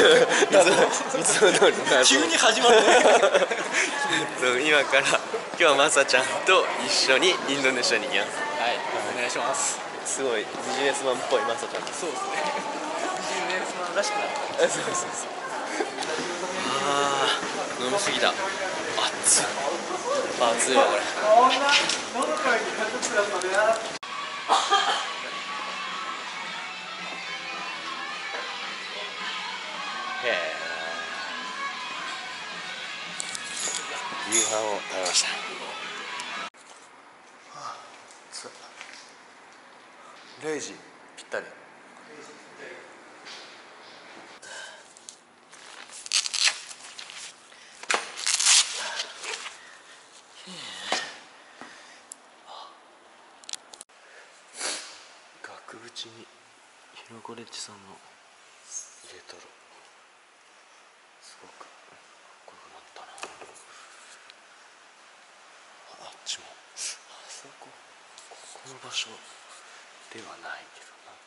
いつも通り急に始まるそう今から今日はまさちゃんと一緒にインドネシアに行きます。はいお願いします。すごいビジネスマンっぽいまさちゃん。そうですね。ビジネスマンらしくなったそうそうそうあー飲みすぎた。熱い熱いわこれえ夕飯を食べました。はあ0時ぴったり。額縁にひろこレッチさんの入れたらすごくかっこよくなったなあっちも。あそこ。ここの場所ではないけどな。